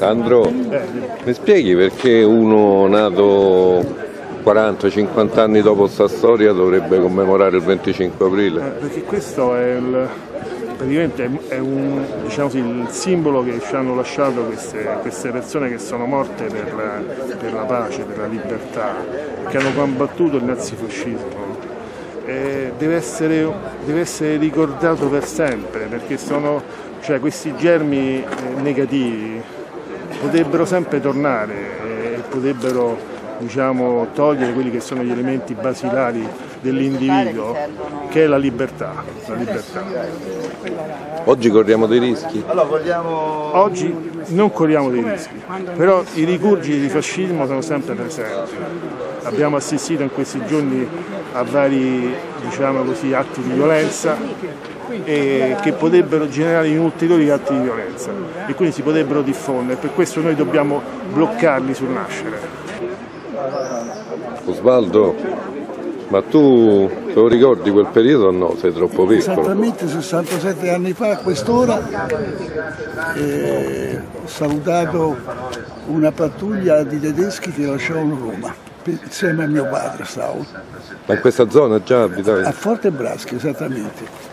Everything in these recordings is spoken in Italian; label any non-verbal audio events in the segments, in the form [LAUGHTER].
Sandro, Eh, mi spieghi perché uno nato 40-50 anni dopo sta storia dovrebbe commemorare il 25 eh, aprile? perché questo è il, praticamente è un, diciamo così, il simbolo che ci hanno lasciato queste, queste persone che sono morte per la, per la pace, per la libertà, che hanno combattuto il nazifascismo. E deve, essere, deve essere ricordato per sempre perché sono, cioè, questi germi eh, negativi potrebbero sempre tornare e potrebbero diciamo, togliere quelli che sono gli elementi basilari dell'individuo, che è la libertà. La libertà. Oggi corriamo dei rischi? Allora vogliamo... Oggi non corriamo dei rischi, però i rigurgiti di fascismo sono sempre presenti. Abbiamo assistito in questi giorni a vari diciamo così, atti di violenza e che potrebbero generare in ulteriori atti di violenza e quindi si potrebbero diffondere. Per questo noi dobbiamo bloccarli sul nascere. Osvaldo, ma tu te lo ricordi quel periodo o no? Sei troppo piccolo. Esattamente 67 anni fa a quest'ora eh, ho salutato una pattuglia di tedeschi che lasciavano Roma, insieme a mio padre stavo, Ma in questa zona già abitavi? a Forte Braschi esattamente.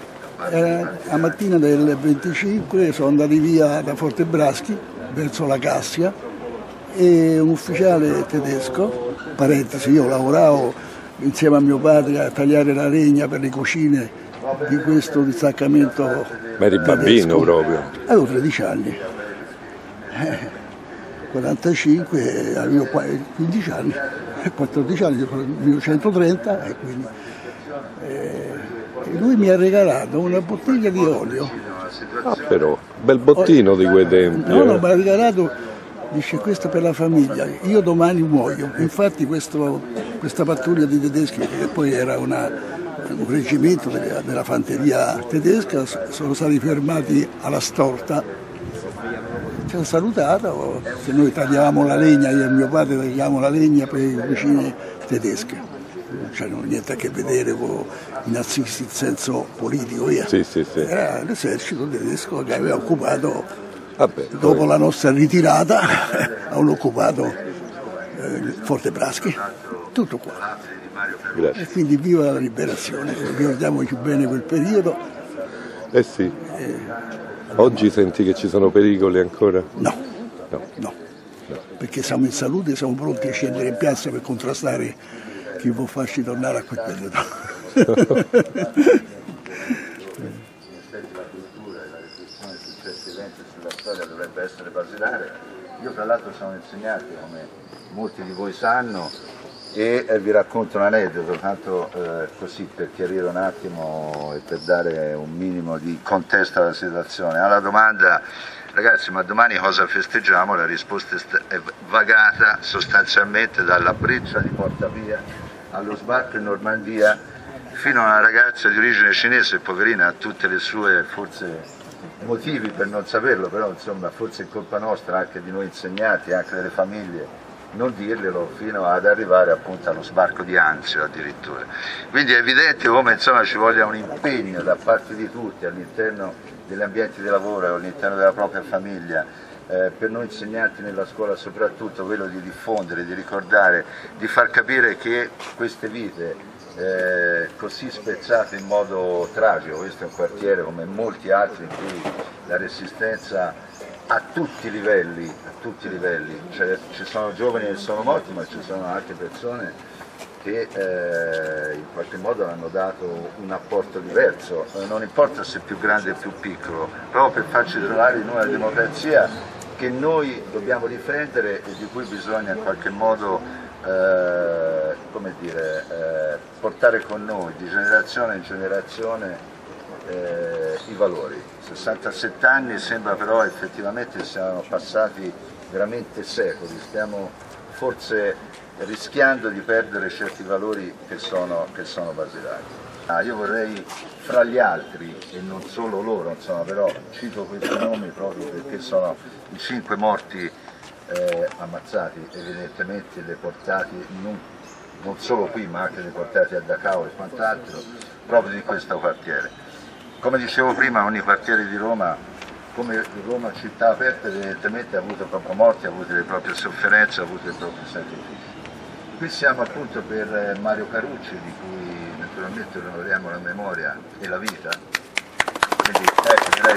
Era la mattina del 25 sono andati via da Forte Braschi verso la Cassia e un ufficiale tedesco, parentesi, io lavoravo insieme a mio padre a tagliare la legna per le cucine di questo distaccamento Ma eri bambino tedesco. proprio. Avevo 13 anni. Eh, 45, avevo qua- 15 anni, [LAUGHS] eh, 14 anni, nel 1930 e quindi eh, lui mi ha regalato una bottiglia di olio. Ah però, bel bottino di quei tempi. No, no, eh. mi ha regalato, dice questo per la famiglia, io domani muoio. Infatti questo- questa pattuglia di tedeschi, che poi era una- un reggimento della, della fanteria tedesca, sono stati fermati alla storta. Ci hanno salutato, che noi tagliavamo la legna, io e mio padre tagliavamo la legna per le cucine tedesche. Non c'hanno niente a che vedere con i nazisti in senso politico, via. Sì, sì, sì. Era l'esercito tedesco che aveva occupato Vabbè, dopo poi- la nostra ritirata [LAUGHS] hanno occupato eh, Forte Braschi, tutto qua. grazie. E quindi viva la liberazione, ricordiamoci bene quel periodo. Eh sì. Oggi senti che ci sono pericoli ancora? No, No. no, perché siamo in salute, siamo pronti a scendere in piazza per contrastare chi vuol farci tornare a quel periodo. In effetti la cultura e la riflessione su certi eventi e sulla storia dovrebbe essere basilare. Io tra l'altro sono insegnante, come molti di voi sanno, e eh, vi racconto un aneddoto, tanto eh, così per chiarire un attimo e per dare un minimo di contesto alla situazione. Alla domanda, ragazzi, ma domani cosa festeggiamo? La risposta è vagata sostanzialmente dalla breccia di Porta Pia allo sbarco in Normandia fino a una ragazza di origine cinese, poverina, ha tutte le sue forse motivi per non saperlo, però insomma forse è colpa nostra, anche di noi insegnati, anche delle famiglie, non dirglielo fino ad arrivare appunto allo sbarco di Anzio addirittura. Quindi è evidente come insomma ci voglia un impegno da parte di tutti all'interno degli ambienti di lavoro, all'interno della propria famiglia, eh, per noi insegnanti nella scuola soprattutto quello di diffondere, di ricordare, di far capire che queste vite eh, così spezzate in modo tragico, questo è un quartiere come molti altri in cui la resistenza a tutti i livelli, a tutti i livelli, cioè, ci sono giovani che sono morti ma ci sono anche persone che eh, in qualche modo hanno dato un apporto diverso, Eh, non importa se più grande o più piccolo, proprio per farci trovare in una democrazia che noi dobbiamo difendere e di cui bisogna in qualche modo eh, dire, eh, portare con noi di generazione in generazione eh, i valori. 67 anni sembra però effettivamente siano passati veramente secoli, stiamo forse rischiando di perdere certi valori che sono, che sono basilari. Ah, io vorrei fra gli altri, e non solo loro, insomma, però cito questi nomi proprio perché sono i cinque morti eh, ammazzati, evidentemente deportati non, non solo qui ma anche deportati a Dachau e quant'altro, proprio di questo quartiere. Come dicevo prima, ogni quartiere di Roma come Roma città aperta evidentemente ha avuto proprio morti, ha avuto le proprie sofferenze, ha avuto i propri sacrifici. Qui siamo appunto per eh, Mario Carucci, di cui naturalmente onoriamo la memoria e la vita. Quindi ecco, direi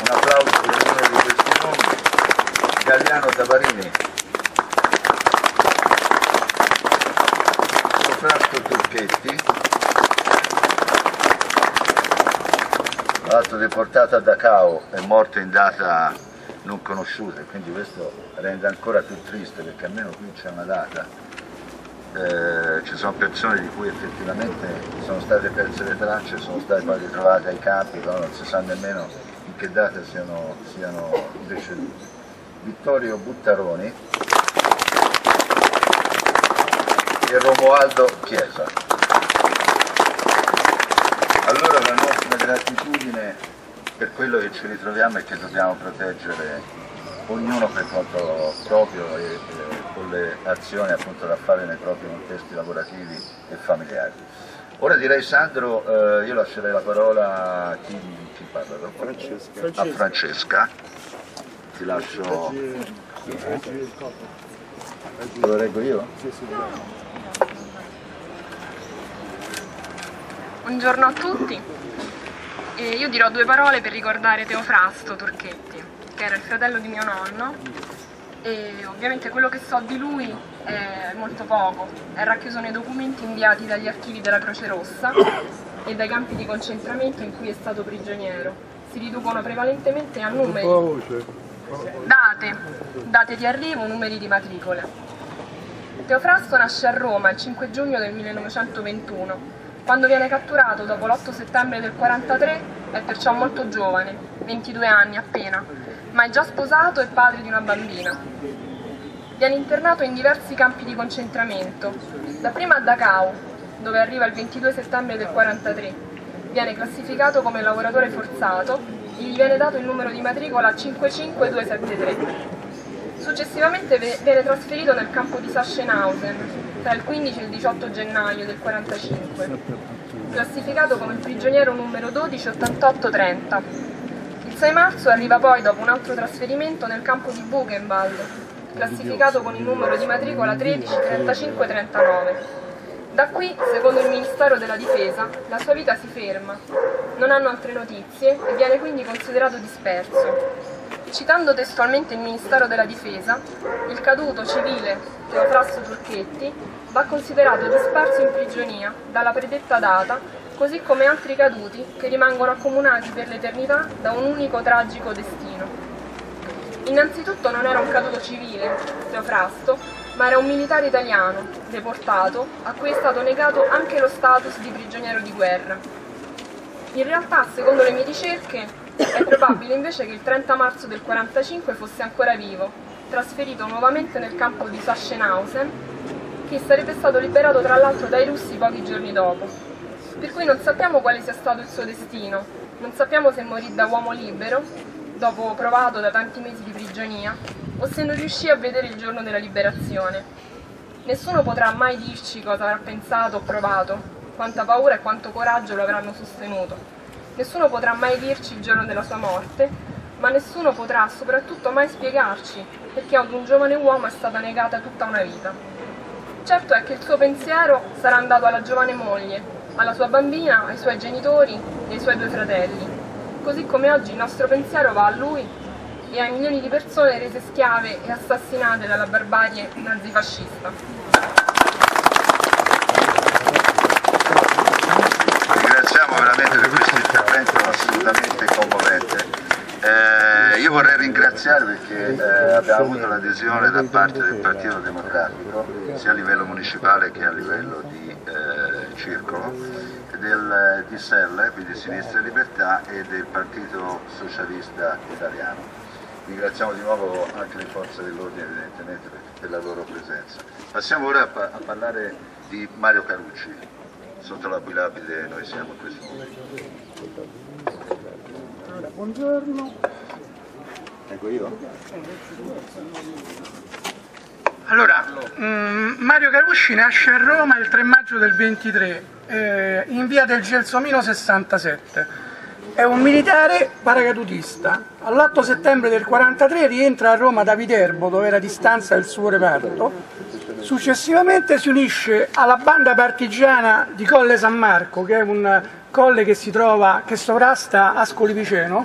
un applauso per uno di questi nomi. Galliano Tavarini, Sofranco Turchetti, l'altro deportato a Dachau e morto in data non conosciuta, quindi questo rende ancora più triste perché almeno qui c'è una data eh, ci sono persone di cui effettivamente sono state perse le tracce, sono state poi ritrovate ai campi, però non si sa nemmeno in che data siano, siano deceduti. Vittorio Buttaroni e Romualdo Chiesa. Allora la nostra gratitudine per quello che ci ritroviamo e che dobbiamo proteggere ognuno per conto proprio e, e con le azioni appunto da fare nei propri contesti lavorativi e familiari. Ora direi Sandro, eh, io lascerei la parola a chi, chi parla? Francesca. A Francesca. Ti lascio. Lo leggo io? Buongiorno a tutti. E io dirò due parole per ricordare Teofrasto Turchetti, che era il fratello di mio nonno e ovviamente quello che so di lui è molto poco, è racchiuso nei documenti inviati dagli archivi della Croce Rossa e dai campi di concentramento in cui è stato prigioniero. Si riducono prevalentemente a numeri, date, date di arrivo, numeri di matricole. Teofrasto nasce a Roma il 5 giugno del 1921. Quando viene catturato dopo l'8 settembre del 43 è perciò molto giovane, 22 anni appena, ma è già sposato e padre di una bambina. Viene internato in diversi campi di concentramento, dapprima a Dachau, dove arriva il 22 settembre del 43. Viene classificato come lavoratore forzato e gli viene dato il numero di matricola 55273. Successivamente viene trasferito nel campo di Sachsenhausen tra il 15 e il 18 gennaio del 45, classificato come prigioniero numero 128830. Il 6 marzo arriva poi dopo un altro trasferimento nel campo di Buchenwald, classificato con il numero di matricola 133539. Da qui, secondo il Ministero della Difesa, la sua vita si ferma, non hanno altre notizie e viene quindi considerato disperso. Citando testualmente il Ministero della Difesa, il caduto civile Teofrasto Turchetti va considerato disperso in prigionia dalla predetta data, così come altri caduti che rimangono accomunati per l'eternità da un unico tragico destino. Innanzitutto non era un caduto civile, Teofrasto, ma era un militare italiano, deportato, a cui è stato negato anche lo status di prigioniero di guerra. In realtà, secondo le mie ricerche, è probabile invece che il 30 marzo del 45 fosse ancora vivo, trasferito nuovamente nel campo di Sachsenhausen, che sarebbe stato liberato tra l'altro dai russi pochi giorni dopo. Per cui non sappiamo quale sia stato il suo destino, non sappiamo se morì da uomo libero, dopo provato da tanti mesi di prigionia, o se non riuscì a vedere il giorno della liberazione. Nessuno potrà mai dirci cosa avrà pensato o provato, quanta paura e quanto coraggio lo avranno sostenuto. Nessuno potrà mai dirci il giorno della sua morte, ma nessuno potrà soprattutto mai spiegarci perché ad un giovane uomo è stata negata tutta una vita. Certo è che il suo pensiero sarà andato alla giovane moglie, alla sua bambina, ai suoi genitori e ai suoi due fratelli, così come oggi il nostro pensiero va a lui e ai milioni di persone rese schiave e assassinate dalla barbarie nazifascista. ringraziamo veramente per questo intervento assolutamente commovente. Eh, io vorrei ringraziare perché eh, abbiamo avuto l'adesione da parte del Partito Democratico, sia a livello municipale che a livello di eh, circolo, del, di SEL, quindi Sinistra e Libertà, e del Partito Socialista Italiano. Ringraziamo di nuovo anche le forze dell'ordine evidentemente per, per, la loro presenza. Passiamo ora a, a parlare di Mario Carucci sotto la cui lapide noi siamo in questo momento. Allora, buongiorno. Ecco io? Allora, um, Mario Carusci nasce a Roma il 3 maggio del 23, eh, in via del Gelsomino 67. è un militare paracadutista. All'8 settembre del 1943 rientra a Roma da Viterbo, dove era a distanza il suo reparto. Successivamente si unisce alla banda partigiana di Colle San Marco, che è un colle che si trova, che sovrasta Ascoli Piceno.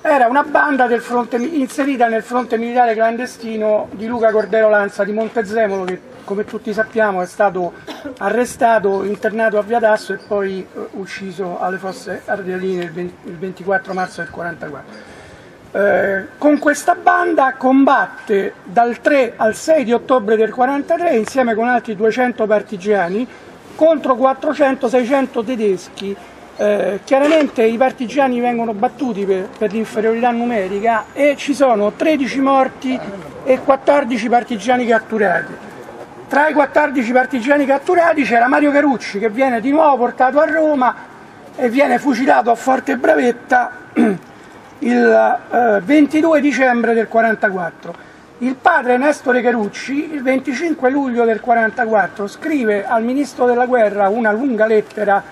Era una banda fronte, inserita nel fronte militare clandestino di Luca Cordero Lanza di Montezemolo, che come tutti sappiamo è stato arrestato, internato a Via d'Asso e poi eh, ucciso alle fosse 20, il 24 marzo del 1944. Eh, con questa banda combatte dal 3 al 6 di ottobre del 1943 insieme con altri 200 partigiani contro 400-600 tedeschi. Eh, chiaramente i partigiani vengono battuti per, per l'inferiorità numerica e ci sono 13 morti e 14 partigiani catturati. Tra i 14 partigiani catturati c'era Mario Carucci che viene di nuovo portato a Roma e viene fucilato a Forte Bravetta [CLEARS THROAT] il eh, 22 dicembre del 1944. Il padre Nestore Carucci il 25 luglio del 1944 scrive al Ministro della Guerra una lunga lettera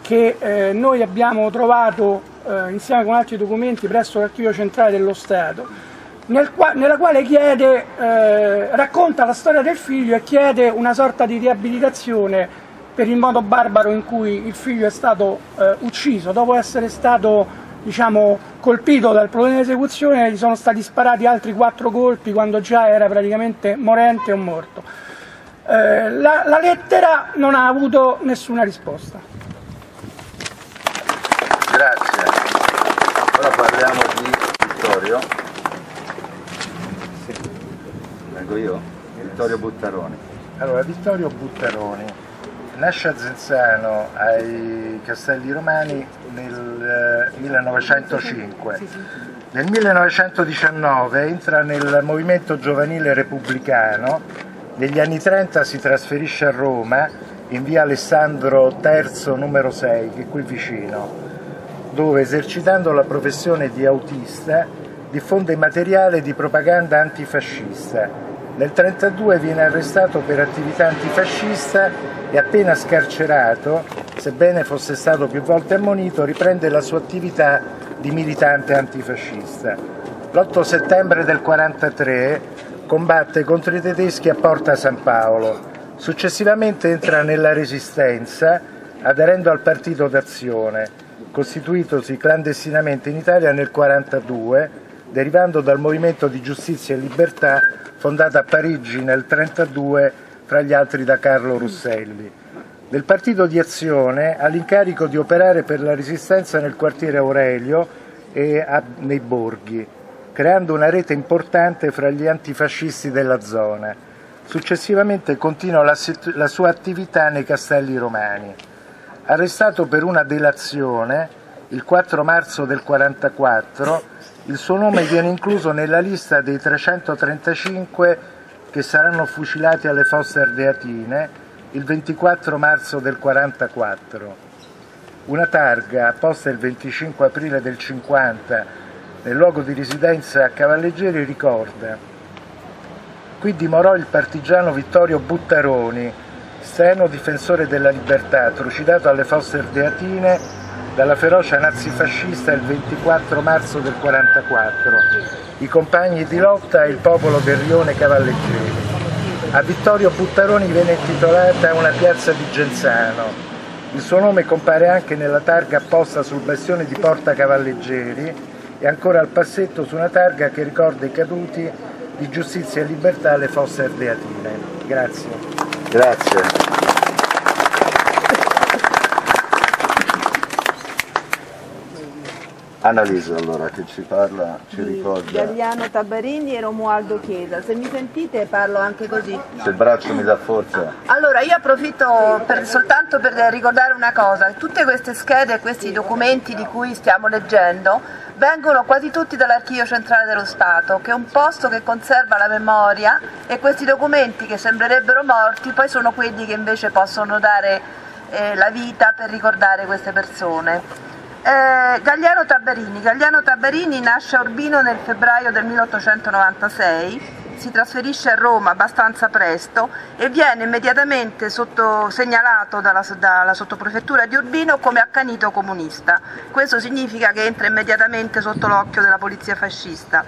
che eh, noi abbiamo trovato eh, insieme con altri documenti presso l'Archivio Centrale dello Stato nel qua, nella quale chiede, eh, racconta la storia del figlio e chiede una sorta di riabilitazione per il modo barbaro in cui il figlio è stato eh, ucciso, dopo essere stato diciamo, colpito dal problema di esecuzione gli sono stati sparati altri quattro colpi quando già era praticamente morente o morto. Eh, la, la lettera non ha avuto nessuna risposta. Grazie. Ora parliamo di Vittorio. Vengo io? Vittorio Buttaroni. Allora, Vittorio Buttaroni nasce a Zenzano ai Castelli Romani nel 1905. Nel 1919 entra nel movimento giovanile repubblicano, negli anni 30 si trasferisce a Roma in via Alessandro III numero 6, che è qui vicino, dove esercitando la professione di autista diffonde materiale di propaganda antifascista nel 1932 viene arrestato per attività antifascista e appena scarcerato, sebbene fosse stato più volte ammonito, riprende la sua attività di militante antifascista. L'8 settembre del 1943 combatte contro i tedeschi a Porta San Paolo. Successivamente entra nella Resistenza aderendo al Partito d'Azione, costituitosi clandestinamente in Italia nel 1942, derivando dal Movimento di Giustizia e Libertà fondata a Parigi nel 1932 fra gli altri da Carlo Russelli. Del partito di azione ha l'incarico di operare per la resistenza nel quartiere Aurelio e a, nei borghi, creando una rete importante fra gli antifascisti della zona. Successivamente continua la, la sua attività nei castelli romani. Arrestato per una delazione il 4 marzo del 1944, il suo nome viene incluso nella lista dei 335 che saranno fucilati alle fosse ardeatine il 24 marzo del 1944. Una targa apposta il 25 aprile del 50 nel luogo di residenza a Cavalleggeri ricorda Qui dimorò il partigiano Vittorio Buttaroni, steno difensore della libertà, trucidato alle fosse ardeatine dalla ferocia nazifascista il 24 marzo del 1944, i compagni di lotta e il popolo del Rione Cavalleggeri. A Vittorio Buttaroni viene intitolata una piazza di Genzano. Il suo nome compare anche nella targa apposta sul bastione di Porta Cavalleggeri e ancora al passetto su una targa che ricorda i caduti di giustizia e libertà alle fosse ardeatine. Grazie. Grazie. Annalisa allora che ci parla, ci ricorda. Gagliano Tabarini e Romualdo Chiesa. Se mi sentite parlo anche così. Se il braccio mi dà forza. Allora io approfitto per, soltanto per ricordare una cosa, tutte queste schede e questi documenti di cui stiamo leggendo vengono quasi tutti dall'Archivio Centrale dello Stato, che è un posto che conserva la memoria e questi documenti che sembrerebbero morti poi sono quelli che invece possono dare eh, la vita per ricordare queste persone. Eh, Gagliano Tabarini. Gagliano Tabarini nasce a Urbino nel febbraio del 1896 si trasferisce a Roma abbastanza presto e viene immediatamente sotto, segnalato dalla, dalla sottoprefettura di Urbino come accanito comunista. Questo significa che entra immediatamente sotto l'occhio della polizia fascista.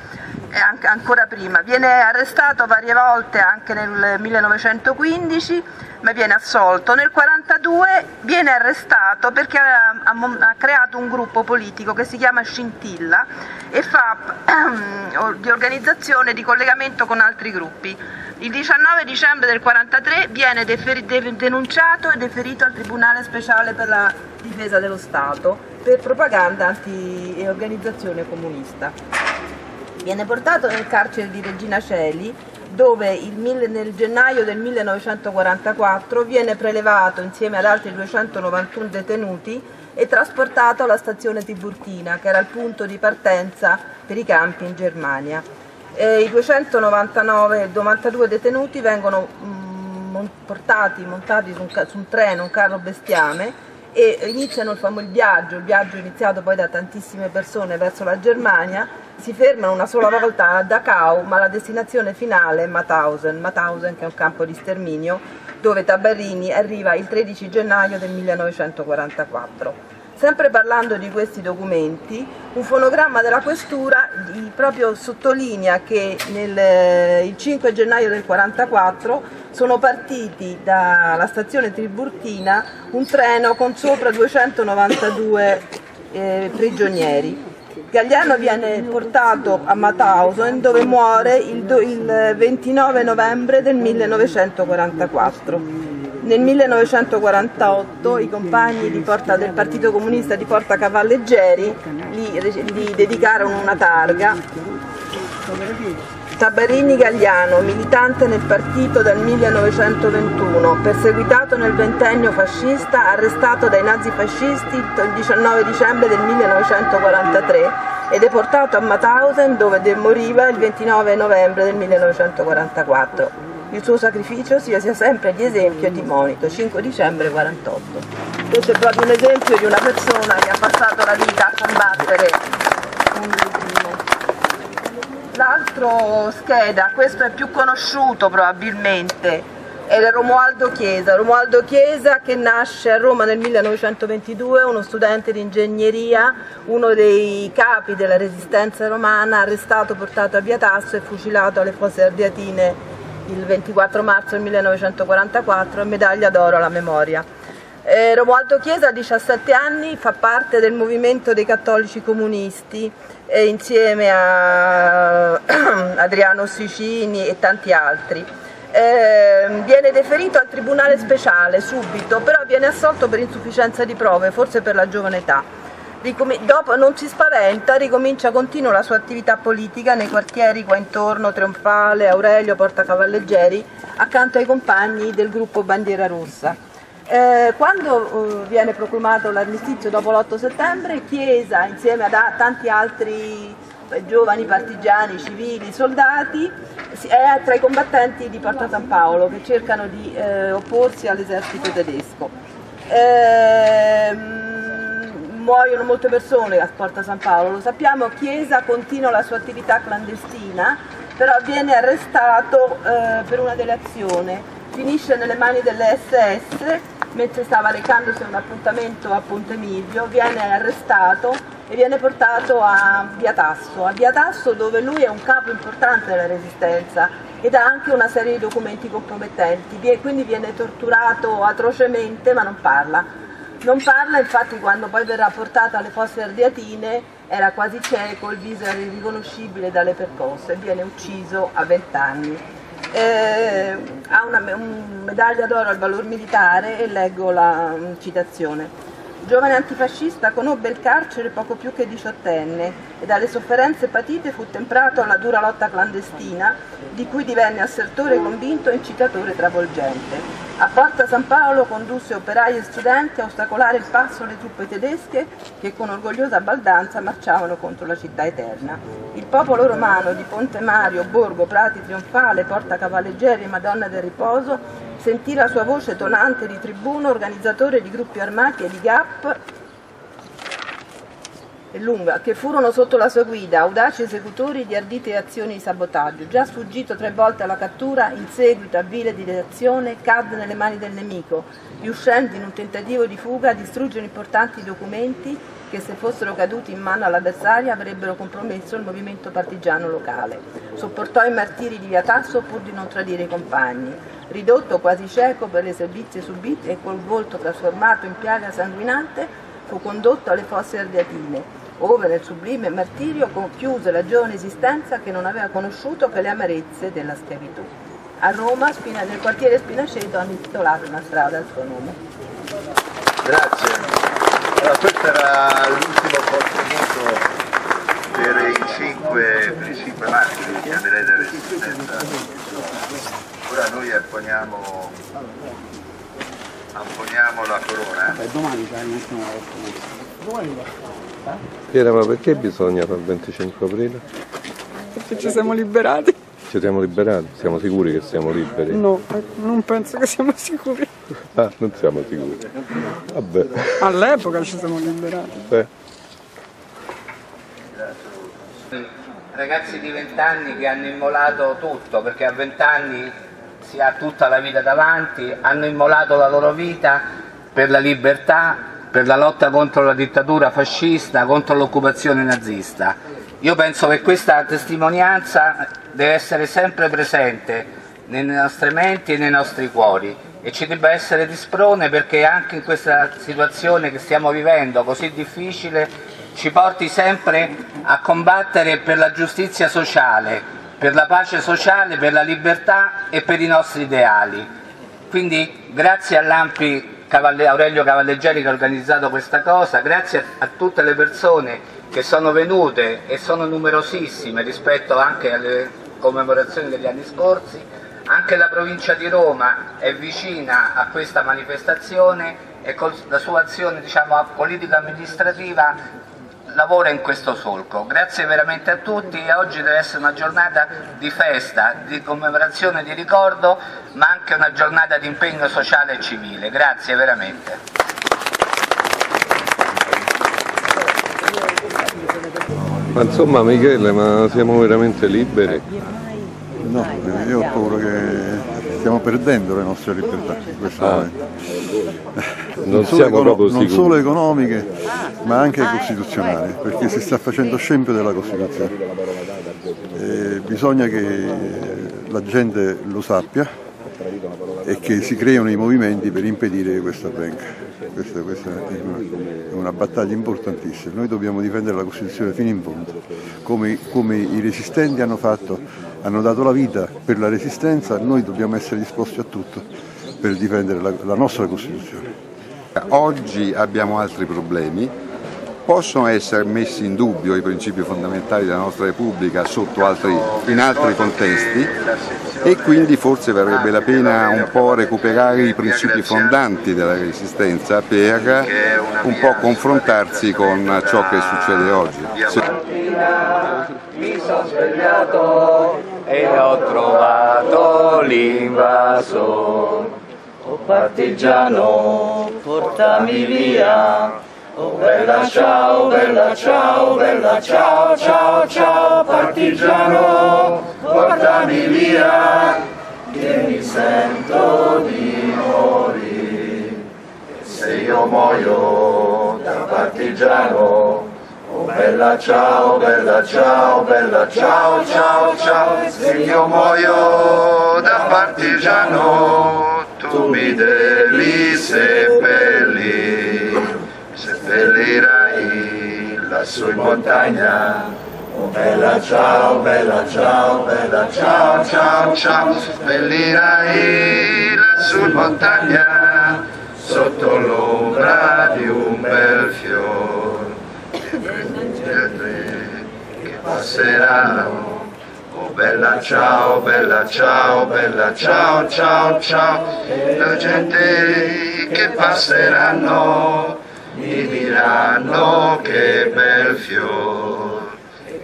Anche, ancora prima. Viene arrestato varie volte anche nel 1915 ma viene assolto. Nel 1942 viene arrestato perché ha, ha, creato un gruppo politico che si chiama Scintilla e fa di organizzazione di collegamento con altri gruppi. Il 19 dicembre del 1943 viene denunciato e deferito al Tribunale Speciale per la Difesa dello Stato per propaganda e organizzazione comunista. Viene portato nel carcere di Regina Celi dove il, nel gennaio del 1944 viene prelevato insieme ad altri 291 detenuti e trasportato alla stazione Tiburtina, che era il punto di partenza per i campi in Germania. E I 292 detenuti vengono mm, portati, montati su un, su un treno, un carro bestiame, e iniziano il, il viaggio, il viaggio iniziato poi da tantissime persone verso la Germania, si fermano una sola volta a Dachau, ma la destinazione finale è Mauthausen, Mauthausen che è un campo di sterminio, dove Tabarrini arriva il 13 gennaio del 1944. Sempre parlando di questi documenti, un fonogramma della questura proprio sottolinea che nel, il 5 gennaio del 1944 sono partiti dalla stazione Tiburtina un treno con sopra 292 eh, prigionieri. Gagliano viene portato a Mauthausen dove muore il, il 29 novembre del 1944. Nel 1948 i compagni Porta, del Partito Comunista di Porta Cavalleggeri gli, dedicarono una targa. Tabarini Gagliano, militante nel partito dal 1921, perseguitato nel ventennio fascista, arrestato dai nazifascisti il 19 dicembre del 1943 e deportato a Mauthausen dove moriva il 29 novembre del 1944 il suo sacrificio sia, sia sempre di esempio e di monito. 5 dicembre 48. Questo è proprio un esempio di una persona che ha passato la vita a combattere un. L'altro scheda, questo è più conosciuto probabilmente, è Romualdo Chiesa. Romualdo Chiesa che nasce a Roma nel 1922, uno studente di ingegneria, uno dei capi della resistenza romana, arrestato, portato a Viatasso e fucilato alle fosse ardeatine il 24 marzo del 1944 medaglia d'oro alla memoria. Eh, Romualdo Chiesa a 17 anni fa parte del movimento dei cattolici comunisti eh, insieme a [CLEARS THROAT] Adriano Sicini e tanti altri. Eh, viene deferito al tribunale speciale subito, però viene assolto per insufficienza di prove, forse per la giovane età dopo non si spaventa, ricomincia, continua la sua attività politica nei quartieri qua intorno, Trionfale, Aurelio, Porta Cavalleggeri, accanto ai compagni del gruppo Bandiera Rossa. Eh, quando eh, viene proclamato l'armistizio dopo l'8 settembre, Chiesa, insieme a tanti altri eh, giovani partigiani, civili, soldati, è tra i combattenti di Porta San Paolo che cercano di eh, opporsi all'esercito tedesco. Ehm, muoiono molte persone a Porta San Paolo, lo sappiamo, Chiesa continua la sua attività clandestina, però viene arrestato eh, per una delazione, finisce nelle mani delle SS mentre stava recandosi a un appuntamento a Ponte Milvio, viene arrestato e viene portato a Via Tasso, a Via Tasso dove lui è un capo importante della resistenza ed ha anche una serie di documenti compromettenti, quindi viene torturato atrocemente ma non parla. Non parla, infatti quando poi verrà portato alle fosse ardeatine era quasi cieco, il viso era irriconoscibile dalle percosse, viene ucciso a 20 anni. Eh, ha una, una medaglia d'oro al valor militare e leggo la citazione. Giovane antifascista, conobbe il carcere poco più che diciottenne e dalle sofferenze patite fu temprato alla dura lotta clandestina, di cui divenne assertore convinto e incitatore travolgente. A Porta San Paolo condusse operai e studenti a ostacolare il passo alle truppe tedesche che con orgogliosa baldanza marciavano contro la città eterna. Il popolo romano di Ponte Mario, Borgo, Prati Trionfale, Porta Cavalleggeri e Madonna del Riposo sentì la sua voce tonante di tribuno, organizzatore di gruppi armati e di GAP è lunga, che furono sotto la sua guida audaci esecutori di ardite azioni di sabotaggio. Già sfuggito tre volte alla cattura, in seguito a vile direzione, cadde nelle mani del nemico, riuscendo in un tentativo di fuga a distruggere importanti documenti che se fossero caduti in mano all'avversario avrebbero compromesso il movimento partigiano locale. Sopportò i martiri di Via Tasso pur di non tradire i compagni. Ridotto quasi cieco per le servizie subite e col volto trasformato in piaga sanguinante, fu condotto alle fosse ardeatine, ove nel sublime martirio conchiuse la giovane esistenza che non aveva conosciuto che le amarezze della schiavitù. A Roma, nel quartiere Spinaceto, hanno intitolato una strada al suo nome. Grazie. Allora, questo era l'ultimo contributo per i cinque, per i cinque martiri, chiamerei da resistenza. Ora noi apponiamo, apponiamo la corona. Piera, ma perché bisogna fare il 25 aprile? Perché ci siamo liberati? Ci siamo liberati? Siamo sicuri che siamo liberi? No, non penso che siamo sicuri. Ah, non siamo sicuri. Vabbè. All'epoca ci siamo liberati. Eh. Ragazzi di 20 anni che hanno immolato tutto, perché a 20 anni si ha tutta la vita davanti, hanno immolato la loro vita per la libertà, per la lotta contro la dittatura fascista, contro l'occupazione nazista. Io penso che questa testimonianza deve essere sempre presente nei nostri menti e nei nostri cuori e ci debba essere di sprone perché anche in questa situazione che stiamo vivendo così difficile ci porti sempre a combattere per la giustizia sociale, per la pace sociale, per la libertà e per i nostri ideali. Quindi grazie all'Ampi Aurelio Cavalleggeri che ha organizzato questa cosa, grazie a tutte le persone che sono venute e sono numerosissime rispetto anche alle commemorazioni degli anni scorsi, anche la provincia di Roma è vicina a questa manifestazione e con la sua azione diciamo, politica amministrativa lavora in questo solco. Grazie veramente a tutti e oggi deve essere una giornata di festa, di commemorazione, di ricordo, ma anche una giornata di impegno sociale e civile. Grazie veramente. Ma insomma Michele, ma siamo veramente liberi? No, io ho paura che stiamo perdendo le nostre libertà in questo Ah. momento. Non solo non solo economiche, ma anche costituzionali, perché si sta facendo scempio della Costituzione. E bisogna che la gente lo sappia e che si creino i movimenti per impedire che questo avvenga. Questa, questa è una, è una battaglia importantissima. Noi dobbiamo difendere la Costituzione fino in fondo, come, come i resistenti hanno fatto, hanno dato la vita per la resistenza, noi dobbiamo essere disposti a tutto per difendere la, la nostra Costituzione. Oggi abbiamo altri problemi, possono essere messi in dubbio i principi fondamentali della nostra Repubblica altri, in altri contesti e quindi forse varrebbe la pena un po' recuperare i principi fondanti della Resistenza per un po' confrontarsi con ciò che succede oggi. Mi sono svegliato e ho trovato l'invaso. Partigiano, portami via. Oh bella ciao, bella ciao, bella ciao, ciao, ciao, partigiano, portami via, che mi sento di morire. Se io muoio da partigiano, Oh bella ciao, bella ciao, bella ciao, ciao, ciao, se io muoio da partigiano, tu mi devi seppellire, seppellirai lassù in montagna. Oh bella ciao, bella ciao, bella ciao, ciao, ciao, seppellirai lassù in montagna, sotto l'ombra di un bel fiore che passeranno bella ciao, bella ciao, bella ciao, ciao, ciao, la gente che passeranno mi diranno che bel fiore,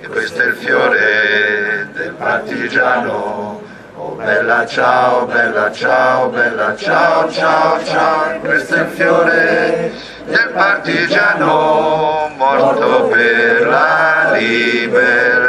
e questo è il fiore del partigiano. Oh, bella ciao, bella ciao, bella ciao, ciao, ciao, questo è il fiore del partigiano morto per la libertà.